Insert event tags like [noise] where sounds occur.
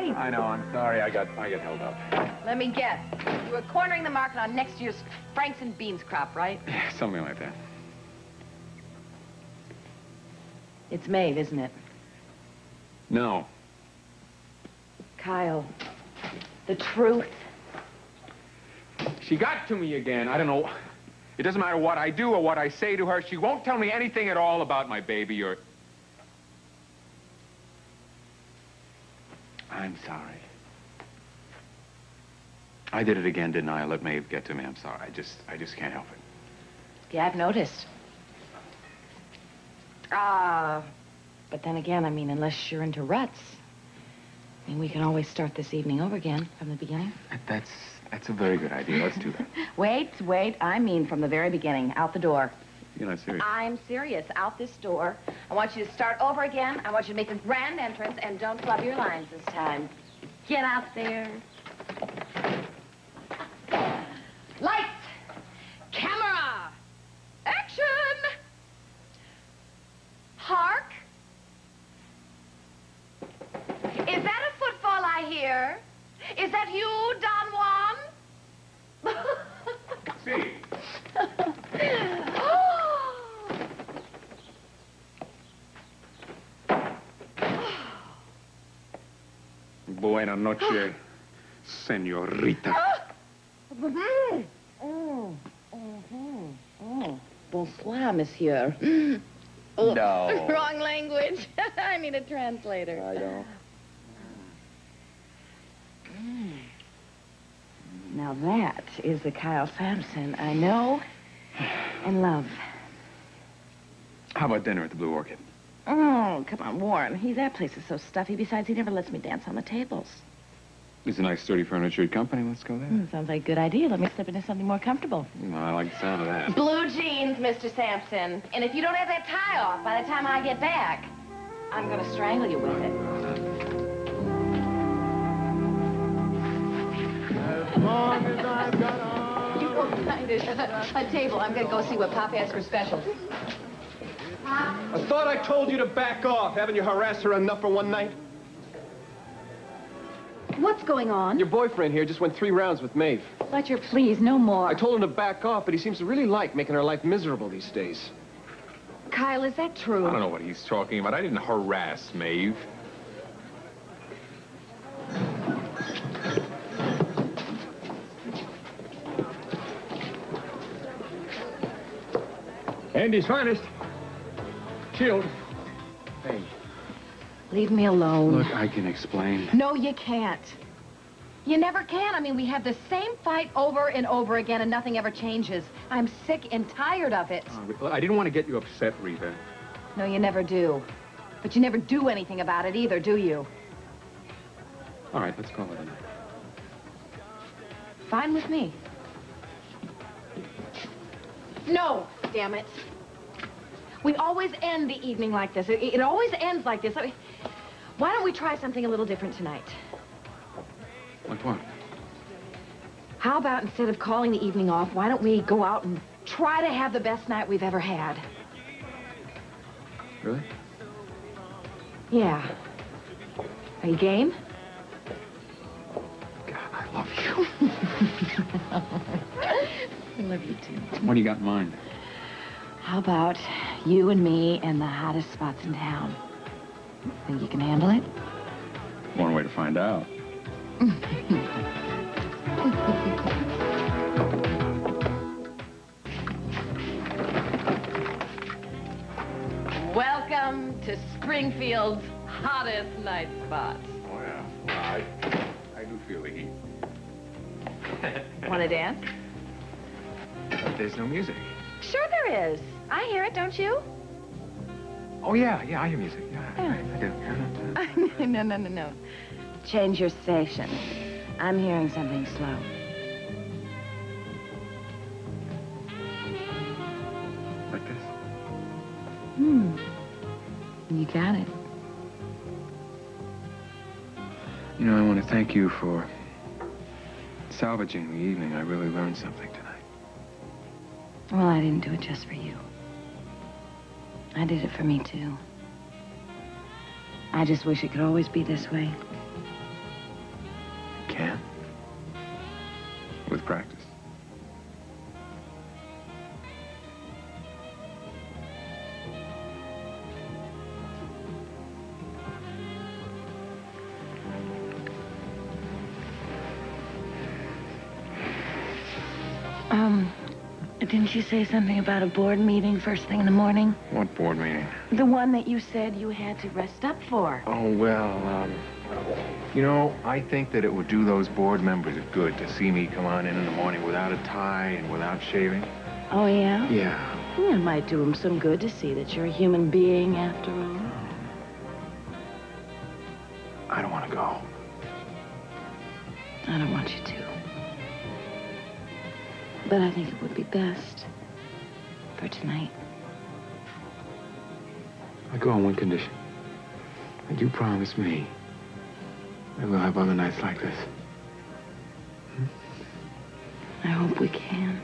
right. I know, I'm sorry. I got I got held up. Let me guess. You were cornering the market on next year's Franks and beans crop, right? Yeah, something like that. It's Maeve, isn't it? No. Kyle, the truth. She got to me again. I don't know. It doesn't matter what I do or what I say to her. She won't tell me anything at all about my baby or... I'm sorry. I did it again, didn't I? I let Maeve get to me. I'm sorry. I just, I just can't help it. Yeah, I've noticed. Ah, but then again, I mean, unless you're into ruts, I mean, we can always start this evening over again from the beginning. That's, that's a very good idea. Let's do that. [laughs] Wait, wait. I mean from the very beginning, out the door. You're not serious. I'm serious. Out this door. I want you to start over again. I want you to make a grand entrance, and don't flub your lines this time. Get out there. Lights! Camera! Action! Hark! Is that a footfall I hear? Is that you, Don Juan? See. Buena noche, señorita. Mm, mm, mm. Bonsoir, monsieur. Oh, No. [laughs] Wrong language. [laughs] I need a translator. I don't. Now that is the Kyle Sampson I know and love. How about dinner at the Blue Orchid? Oh, come on, Warren. He, that place is so stuffy. Besides, he never lets me dance on the tables. It's a nice, sturdy, furnitured company. Let's go there. Hmm, sounds like a good idea. Let me slip into something more comfortable. Mm, I like the sound of that. Blue jeans, Mr. Sampson. And if you don't have that tie off by the time I get back, I'm going to strangle you with it. As long as I've got on. You go find a, a table. I'm going to go see what Pop has for specials. I thought I told you to back off. Haven't you harassed her enough for one night? What's going on? Your boyfriend here just went three rounds with Maeve. Fletcher, please, no more. I told him to back off, but he seems to really like making her life miserable these days. Kyle, is that true? I don't know what he's talking about. I didn't harass Maeve. Andy's finest. Chilled. Hey. Leave me alone. Look, I can explain. No, you can't. You never can. I mean, we have the same fight over and over again, and nothing ever changes. I'm sick and tired of it. Uh, I didn't want to get you upset, Reva. No, you never do. But you never do anything about it either, do you? All right, let's call it a night. Fine with me. No, damn it. We always end the evening like this. It, it always ends like this. I mean, why don't we try something a little different tonight? Like what? How about instead of calling the evening off, why don't we go out and try to have the best night we've ever had? Really? Yeah. Are you game? God, I love you. [laughs] I love you too. What do you got in mind? How about you and me and the hottest spots in town? Think you can handle it? One way to find out. Welcome to Springfield's hottest night spots. Oh, yeah. Well, I, I do feel the heat. Want to dance? But there's no music. Sure there is. I hear it, don't you? Oh, yeah, yeah, I hear music. Yeah, I, I do. Yeah. [laughs] no, no, no, no. Change your station. I'm hearing something slow. Like this? Hmm. You got it. You know, I want to thank you for salvaging the evening. I really learned something tonight. Well, I didn't do it just for you. I did it for me, too. I just wish it could always be this way. Can. With practice. Um didn't you say something about a board meeting first thing in the morning? What board meeting? The one that you said you had to rest up for. Oh, well, um, you know, I think that it would do those board members good to see me come on in in the morning without a tie and without shaving. Oh, yeah? Yeah. Well, It might do them some good to see that you're a human being after all. I don't want to go. I don't want you to. But I think it would be best for tonight. I go on one condition. And you promise me that we'll have other nights like this. I hope we can.